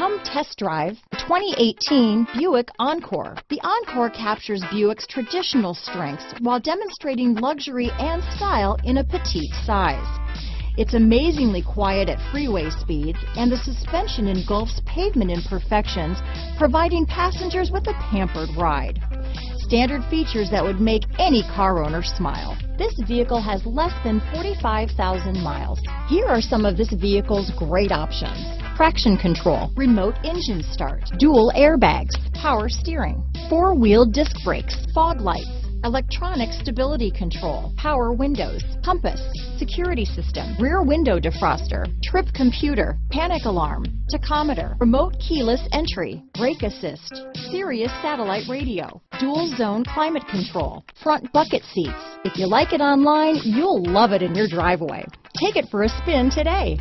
Come test drive the 2018 Buick Encore. The Encore captures Buick's traditional strengths while demonstrating luxury and style in a petite size. It's amazingly quiet at freeway speeds, and the suspension engulfs pavement imperfections, providing passengers with a pampered ride. Standard features that would make any car owner smile. This vehicle has less than 45,000 miles. Here are some of this vehicle's great options. Traction control, remote engine start, dual airbags, power steering, four-wheel disc brakes, fog lights, electronic stability control, power windows, compass, security system, rear window defroster, trip computer, panic alarm, tachometer, remote keyless entry, brake assist, Sirius satellite radio, dual zone climate control, front bucket seats. If you like it online, you'll love it in your driveway. Take it for a spin today.